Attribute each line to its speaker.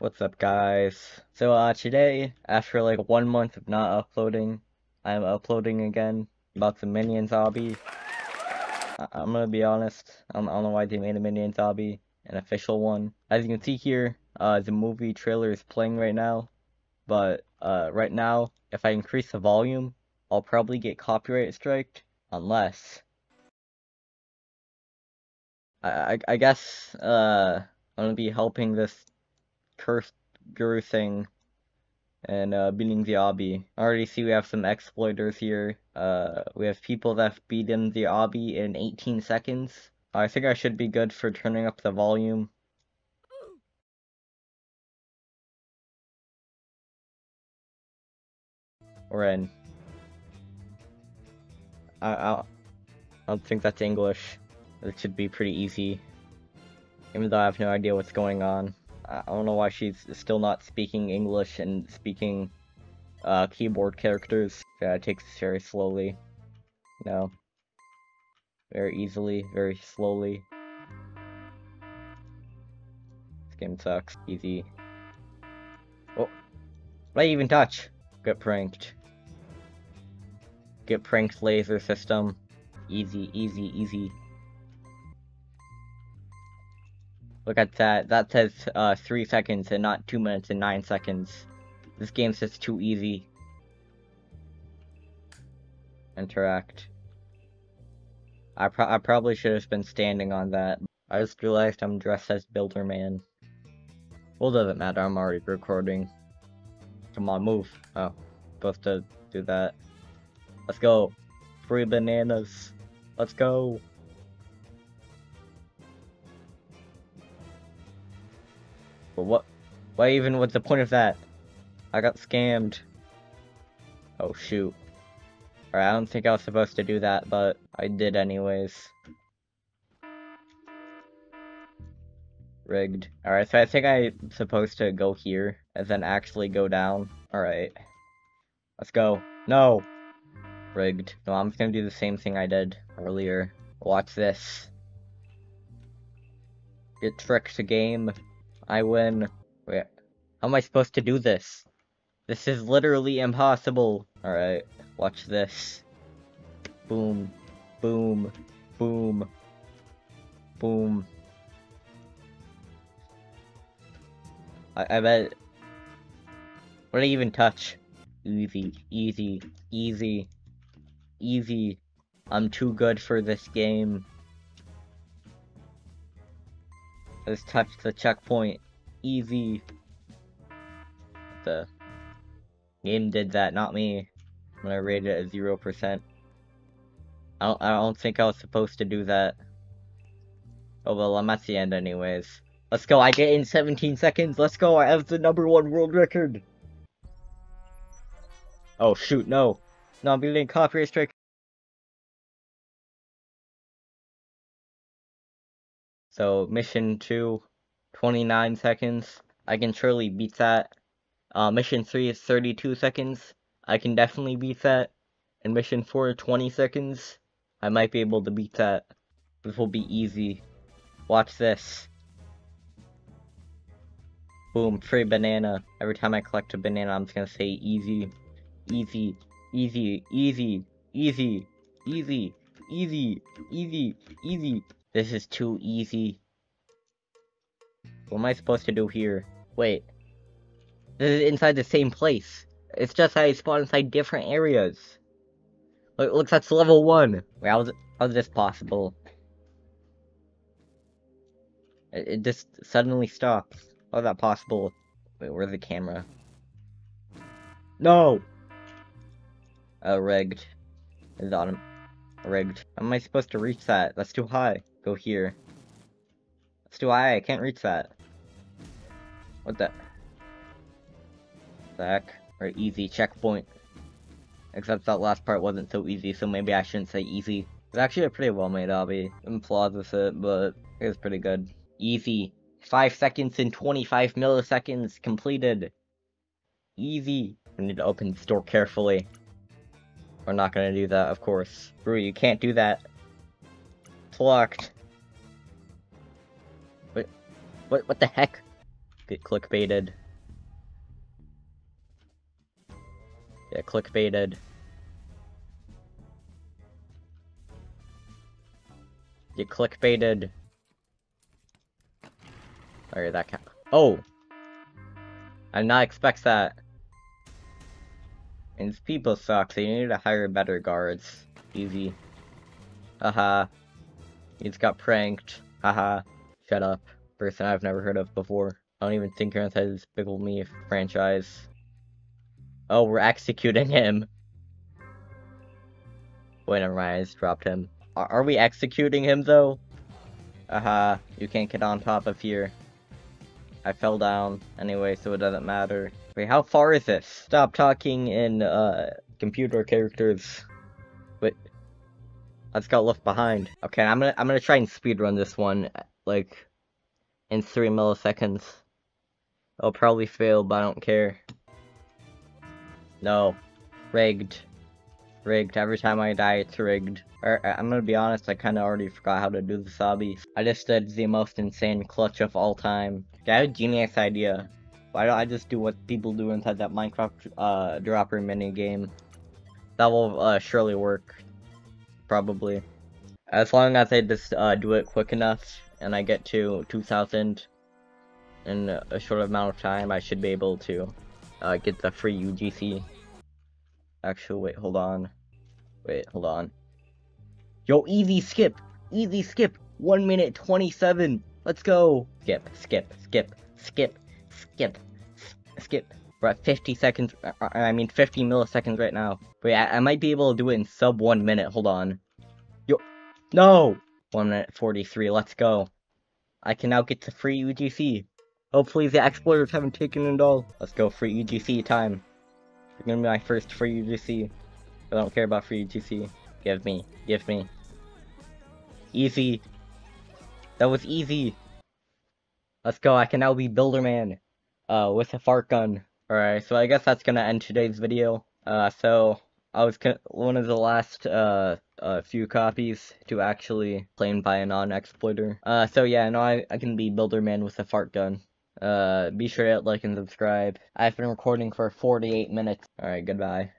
Speaker 1: What's up guys? So uh today, after like one month of not uploading, I'm uploading again about the Minions obby. I am gonna be honest, I don't, I don't know why they made a Minions obby, an official one. As you can see here, uh the movie trailer is playing right now, but uh right now, if I increase the volume, I'll probably get copyright striked, unless I, I, I guess uh I'm gonna be helping this cursed Gru thing and uh, beating the obby. I already see we have some exploiters here. Uh, we have people that have beaten the obby in 18 seconds. I think I should be good for turning up the volume. We're in. I, I, I don't think that's English. It should be pretty easy. Even though I have no idea what's going on. I don't know why she's still not speaking English and speaking uh, keyboard characters. Yeah, it takes very slowly. No. Very easily, very slowly. This game sucks. Easy. Oh. What I even touch? Get pranked. Get pranked laser system. Easy, easy, easy. Look at that. That says uh, 3 seconds and not 2 minutes and 9 seconds. This game's just too easy. Interact. I, pro I probably should have been standing on that. I just realized I'm dressed as Builder Man. Well, doesn't matter. I'm already recording. Come on, move. Oh, supposed to do that. Let's go. Free bananas. Let's go. But what? Why even? What's the point of that? I got scammed. Oh shoot. Alright, I don't think I was supposed to do that, but I did anyways. Rigged. Alright, so I think I'm supposed to go here, and then actually go down. Alright. Let's go. No! Rigged. No, I'm just gonna do the same thing I did earlier. Watch this. Get tricked to game. I win. Wait, how am I supposed to do this? This is literally impossible. Alright, watch this. Boom, boom, boom, boom. I, I bet... What did I even touch? Easy, easy, easy, easy. I'm too good for this game. Let's touch the checkpoint. Easy. The game did that, not me. When I'm gonna rate it at 0%. I don't, I don't think I was supposed to do that. Oh well, I'm at the end anyways. Let's go, I get in 17 seconds, let's go, I have the number one world record! Oh shoot, no. No, I'm getting copyright strike. So mission 2, 29 seconds. I can surely beat that. Uh, mission 3 is 32 seconds. I can definitely beat that. And mission 4, 20 seconds. I might be able to beat that. This will be easy. Watch this. Boom, free banana. Every time I collect a banana, I'm just gonna say easy, easy, easy, easy, easy, easy, easy, easy, easy. This is too easy. What am I supposed to do here? Wait. This is inside the same place. It's just that I spawn inside different areas. Look, looks that's level 1. Wait, how is, how is this possible? It, it just suddenly stops. How is that possible? Wait, where's the camera? No! Oh, rigged. Is on rigged. How am I supposed to reach that? That's too high. Go here. That's too high, I can't reach that. What the? Back. Or easy checkpoint. Except that last part wasn't so easy, so maybe I shouldn't say easy. It's actually a pretty well made obby. I'm with it, but it was pretty good. Easy. 5 seconds and 25 milliseconds completed. Easy. I need to open the door carefully. We're not gonna do that, of course. Brew, you can't do that. It's locked. What? What? What the heck? Get clickbaited. Yeah, clickbaited. Get clickbaited. Alright, that count. Oh! I did not expect that. And these people suck, so you need to hire better guards. Easy. Haha. He just got pranked. Haha. Shut up. Person I've never heard of before. I don't even think you're inside this Despicable Me franchise. Oh, we're executing him. Wait, never mind, I just dropped him. Are, are we executing him, though? Aha, you can't get on top of here. I fell down anyway, so it doesn't matter. Wait, how far is this? Stop talking in, uh, computer characters. Wait. Let's got left behind. Okay, I'm gonna I'm gonna try and speedrun this one, like, in three milliseconds. I'll probably fail, but I don't care. No. Rigged. Rigged. Every time I die, it's rigged. Or, I'm gonna be honest, I kinda already forgot how to do the zombies. I just did the most insane clutch of all time. I have a genius idea. Why don't I just do what people do inside that Minecraft uh, dropper mini game? That will uh, surely work. Probably. As long as I just uh, do it quick enough and I get to 2,000 in a short amount of time, I should be able to uh, get the free UGC. Actually, wait, hold on. Wait, hold on. Yo, easy skip! Easy skip! 1 minute 27! Let's go! Skip, skip, skip, skip, skip, skip. We're at 50 seconds, uh, uh, I mean 50 milliseconds right now. Wait, I, I might be able to do it in sub 1 minute, hold on. Yo, no! 1 minute 43, let's go. I can now get the free UGC. Hopefully the exploiters haven't taken it all. Let's go, free UGC time. You're gonna be my first free UGC. I don't care about free UGC. Give me, give me. Easy. That was easy. Let's go, I can now be Builderman. Uh, with a fart gun. Alright, so I guess that's gonna end today's video. Uh, so, I was one of the last, uh, uh, few copies to actually claimed by a non-exploiter. Uh, so yeah, no, I, I can be Builderman with a fart gun. Uh, be sure to like and subscribe. I've been recording for 48 minutes. Alright, goodbye.